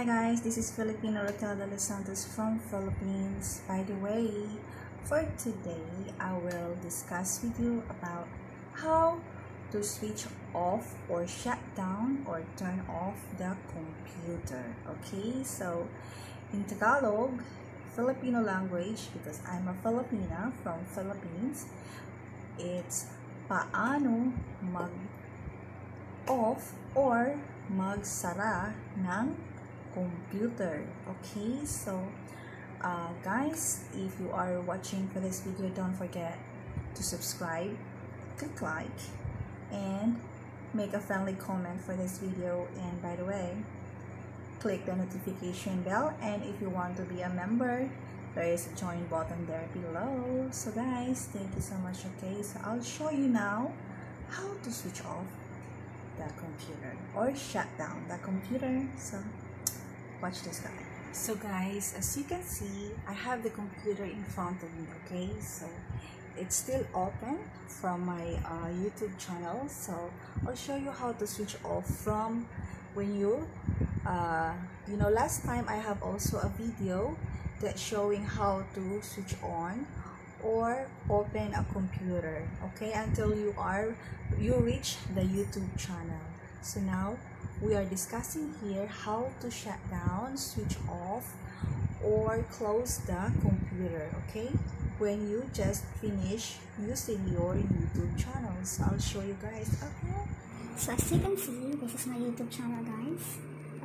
Hi guys, this is Filipina Raquel de los Santos from Philippines. By the way, for today, I will discuss with you about how to switch off or shut down or turn off the computer. Okay, so in Tagalog, Filipino language, because I'm a Filipina from Philippines, it's paano mag off or magsara ng computer. Okay so uh, guys if you are watching for this video don't forget to subscribe click like and make a friendly comment for this video. And by the way click the notification bell. And if you want to be a member there is a join button there below. So guys thank you so much. Okay so i'll show you now how to switch off the computer or shut down the computer. So watch this guy so guys as you can see i have the computer in front of me okay? So it's still open from my uh, youtube channel. So i'll show you how to switch off from when you uh, you know last time i have also a video that showing how to switch on or open a computer okay? Until you are you reach the youtube channel. So now we are discussing here how to shut down, switch off, or close the computer, okay? When you just finish using your YouTube channels, I'll show you guys, okay? So as you can see, this is my YouTube channel, guys.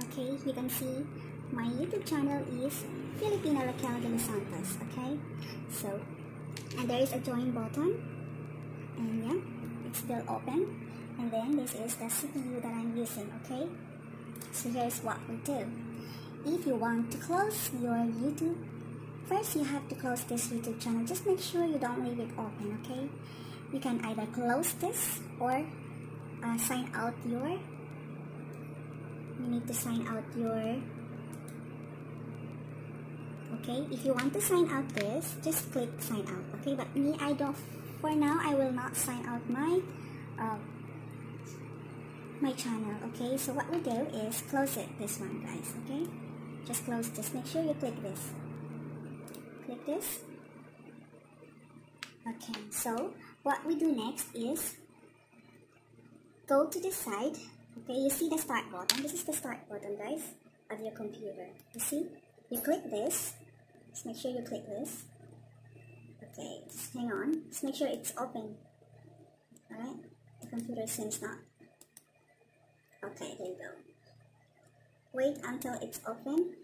Okay, you can see my YouTube channel is Filipina Raquel de los Santos, okay? So, and there is a join button, and yeah, it's still open and then this is the CPU that I'm using okay? So here's what we do. If you want to close your YouTube first you have to close this YouTube channel. Just make sure you don't leave it open okay? You can either close this or uh, sign out your you need to sign out your okay? If you want to sign out this just click sign out okay? But me I don't for now I will not sign out my uh, my channel okay? So what we do is close it this one guys okay? Just close this. Make sure you click this. Click this. Okay so what we do next is go to the side okay? You see the start button. This is the start button guys of your computer. You see? You click this. Just make sure you click this. Okay just hang on. Just make sure it's open. All right? The computer seems not Okay, there you go. Wait until it's open.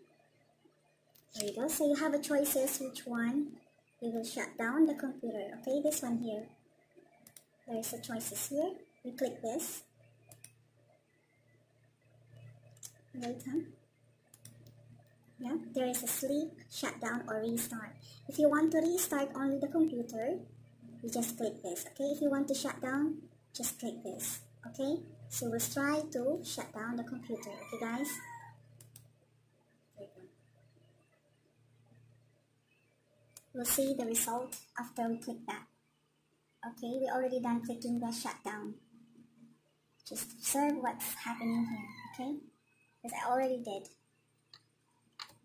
There you go. So you have a choices which one you will shut down the computer. Okay, this one here. There is a choices here. You click this. Wait, huh? Yeah, there is a sleep, shutdown, or restart. If you want to restart only the computer, you just click this. Okay, if you want to shut down, just click this. Okay. So let's try to shut down the computer, okay guys? We'll see the result after we click that. Okay, we already done clicking the shutdown. Just observe what's happening here, okay? Because I already did.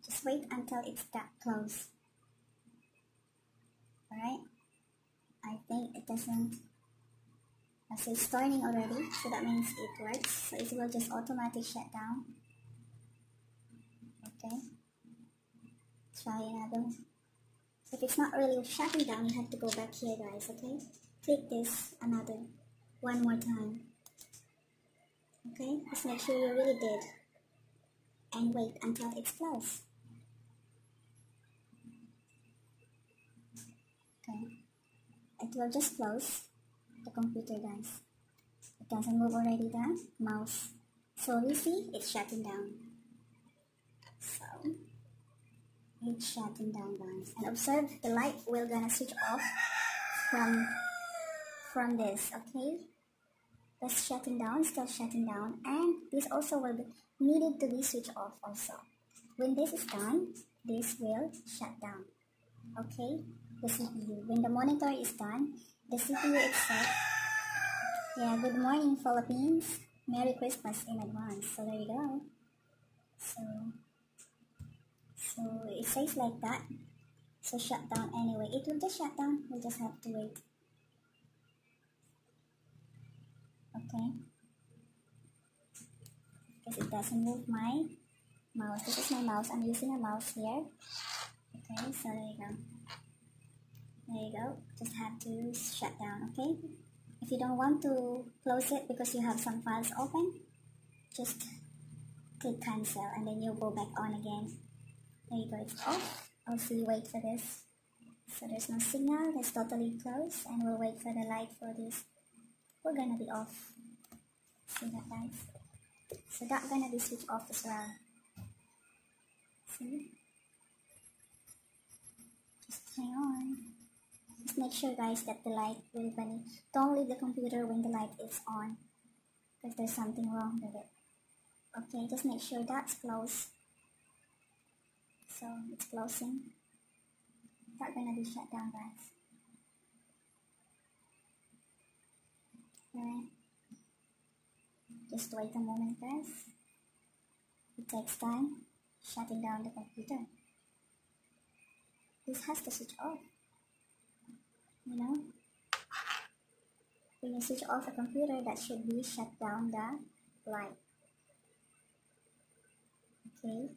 Just wait until it's that close. Alright? I think it doesn't so it's turning already, so that means it works. So it will just automatic shut down. Okay. Try another. If it's not really shutting down, you have to go back here guys, okay? Click this another one more time. Okay, just make sure you really did. And wait until it's closed. Okay. It will just close the computer guys. It doesn't move already the mouse. So you see it's shutting down. So it's shutting down guys. And observe the light will gonna switch off from from this, okay? That's shutting down, still shutting down, and this also will be needed to be switched off also. When this is done, this will shut down. Okay? The CPU. When the monitor is done, the CPU itself. Yeah, good morning Philippines. Merry Christmas in advance. So there you go. So so it says like that so shut down anyway it will just shut down We'll just have to wait okay because it doesn't move my mouse this is my mouse i'm using a mouse here okay so there you go there you go. Just have to shut down okay? If you don't want to close it because you have some files open just click cancel and then you'll go back on again. There you go. It's off. Also you wait for this. So there's no signal. It's totally closed and we'll wait for the light for this. We're gonna be off. See that guys? So that's gonna be switched off as well. See? Just hang on make sure guys that the light will when don't leave the computer when the light is on because there's something wrong with it. Okay just make sure that's closed so it's closing. That's gonna be shut down guys. Alright. Just wait a moment guys. It takes time shutting down the computer. This has to switch off you know? When you switch off a computer that should be shut down the light. Okay.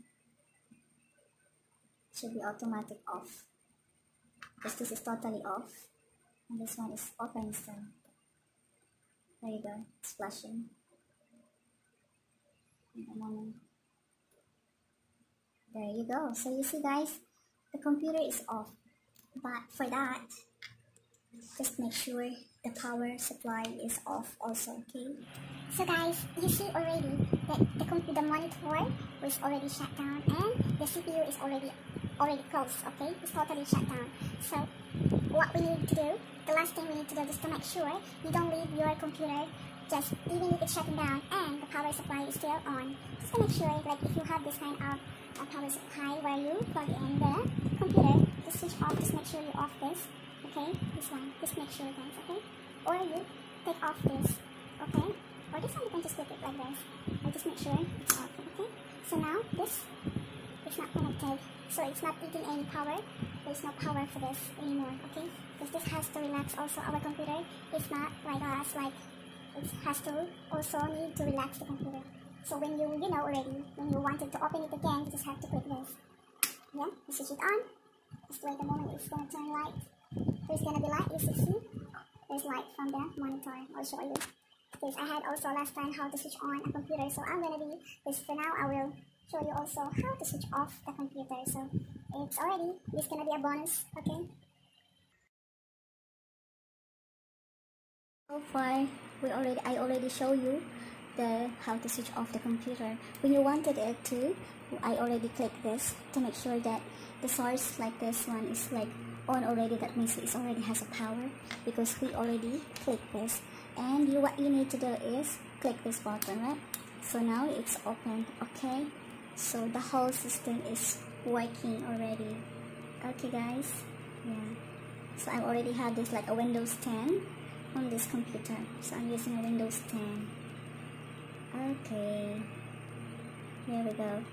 Should be automatic off. Because this is totally off. And this one is open still there you go. It's flashing. There you go. So you see guys the computer is off. But for that just make sure the power supply is off also okay? So guys you see already that the computer monitor was already shut down and the cpu is already already closed okay? It's totally shut down. So what we need to do the last thing we need to do is to make sure you don't leave your computer just even if it's shutting down and the power supply is still on. Just to make sure like if you have this kind of uh, power supply where you plug in the computer just switch off just make sure you off this okay this one just make sure guys okay? Or you take off this okay? Or this one you can just take it like this or just make sure it's off okay? So now this is not connected so it's not eating any power there's no power for this anymore okay? Because this has to relax also our computer it's not like us like it has to also need to relax the computer. So when you you know already when you wanted to open it again you just have to click this. Yeah switch it on. Just wait a moment it's going to turn light there's gonna be light, you see, there's light from the monitor, I'll show you. Because I had also last time how to switch on a computer, so I'm gonna be, this for now I will show you also how to switch off the computer, so it's already, this gonna be a bonus, okay? So far, we already I already show you the how to switch off the computer. When you wanted it to, I already clicked this to make sure that the source like this one is like on already that means it already has a power because we already clicked this. And you what you need to do is click this button right? So now it's open okay? So the whole system is working already. Okay guys? Yeah. So I already have this like a Windows 10 on this computer. So I'm using a Windows 10 okay. Here we go.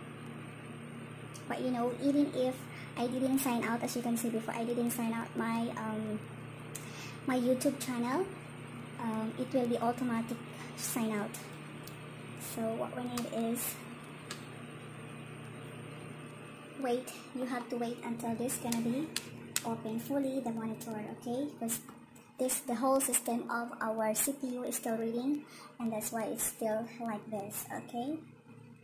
But you know even if I didn't sign out as you can see before I didn't sign out my um, my YouTube channel. Um, it will be automatic sign out. So what we need is wait you have to wait until this gonna be open fully the monitor okay? Because this the whole system of our CPU is still reading and that's why it's still like this okay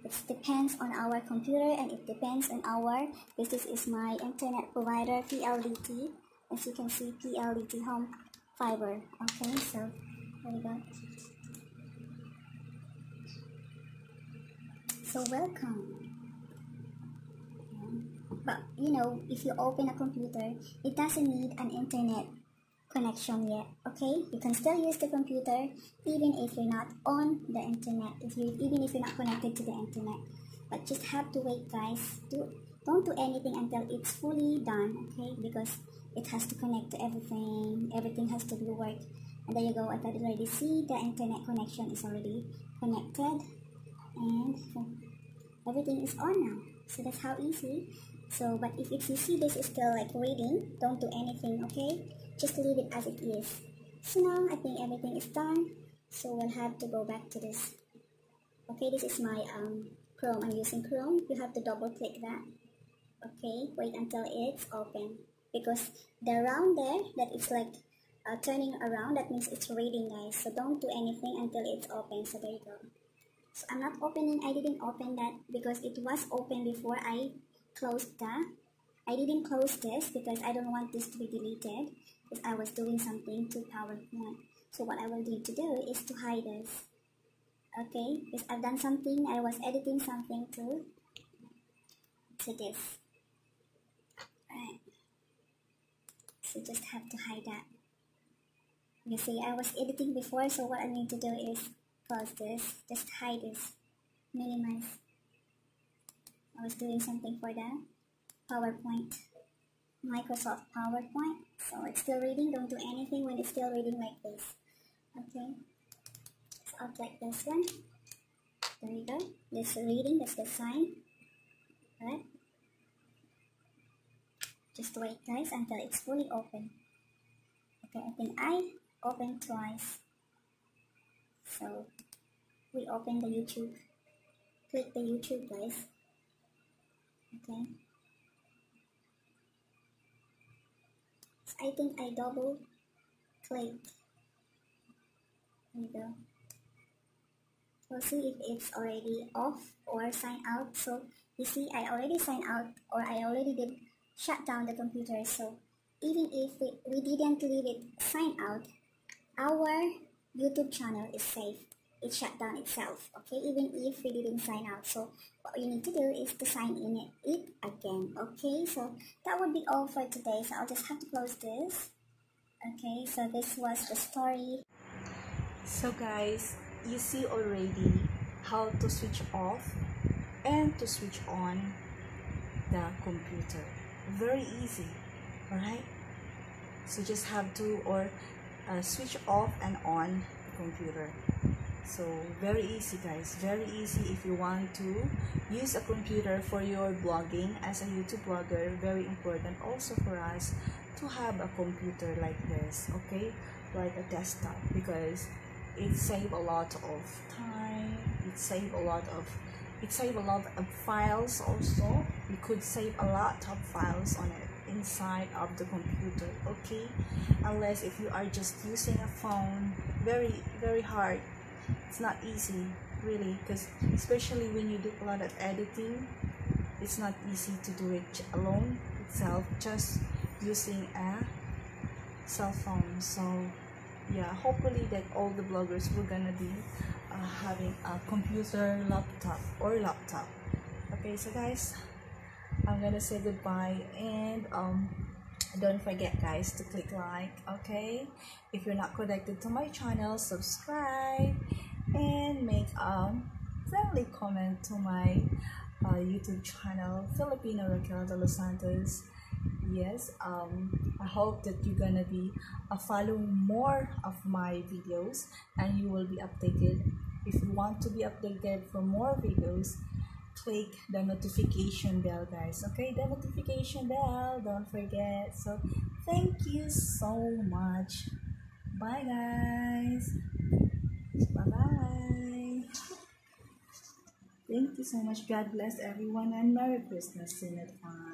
it depends on our computer and it depends on our this is my internet provider PLDT as you can see PLDT home fiber. Okay so there we go. So welcome. But you know if you open a computer it doesn't need an internet connection yet okay? You can still use the computer even if you're not on the internet if you even if you're not connected to the internet. But just have to wait guys. Do don't do anything until it's fully done okay? Because it has to connect to everything. Everything has to be worked. And there you go. I can already see the internet connection is already connected. And everything is on now. So that's how easy. So, but if, if you see this is still like waiting, don't do anything, okay? Just leave it as it is. So now I think everything is done. So we'll have to go back to this. Okay, this is my um, Chrome. I'm using Chrome. You have to double click that. Okay, wait until it's open. Because the round there, that it's like uh, turning around, that means it's reading guys. So don't do anything until it's open. So there you go. So I'm not opening, I didn't open that because it was open before I closed that. I didn't close this because I don't want this to be deleted because I was doing something to PowerPoint. So what I will need to do is to hide this. Okay, because I've done something, I was editing something to, to this. Alright. So just have to hide that. You see, I was editing before, so what I need to do is close this, just hide this, minimize. I was doing something for that. PowerPoint. Microsoft PowerPoint. So it's still reading. Don't do anything when it's still reading like this. Okay. I'll like this one. There you go. This reading. That's the sign. Alright. Just wait guys until it's fully open. Okay, I think I open twice. So we open the YouTube. Click the YouTube guys. Okay. I think I double click. There you go. We'll see if it's already off or sign out. So you see I already signed out or I already did shut down the computer. So even if we, we didn't leave it sign out, our YouTube channel is safe. It shut down itself, okay? Even if we didn't sign out. So what you need to do is to sign in it, again, okay? So that would be all for today. So I'll just have to close this. Okay, so this was the story. So guys, you see already how to switch off and to switch on the computer. Very easy, alright? So just have to or uh, switch off and on the computer so very easy guys. Very easy if you want to use a computer for your blogging. As a youtube blogger very important also for us to have a computer like this okay? Like a desktop because it save a lot of time. It save a lot of it save a lot of files also. You could save a lot of files on it inside of the computer okay? Unless if you are just using a phone very very hard it's not easy really because especially when you do a lot of editing it's not easy to do it alone itself just using a cell phone. So yeah hopefully that all the bloggers were gonna be uh, having a computer laptop or laptop. Okay so guys i'm gonna say goodbye and um don't forget guys to click like okay? If you're not connected to my channel subscribe and make a friendly comment to my uh, youtube channel filipina raquel de los santos. Yes um i hope that you're gonna be uh, following more of my videos and you will be updated. If you want to be updated for more videos click the notification bell guys. Okay? The notification bell don't forget. So thank you so much. Bye guys. Bye bye thank you so much. God bless everyone and merry christmas in advance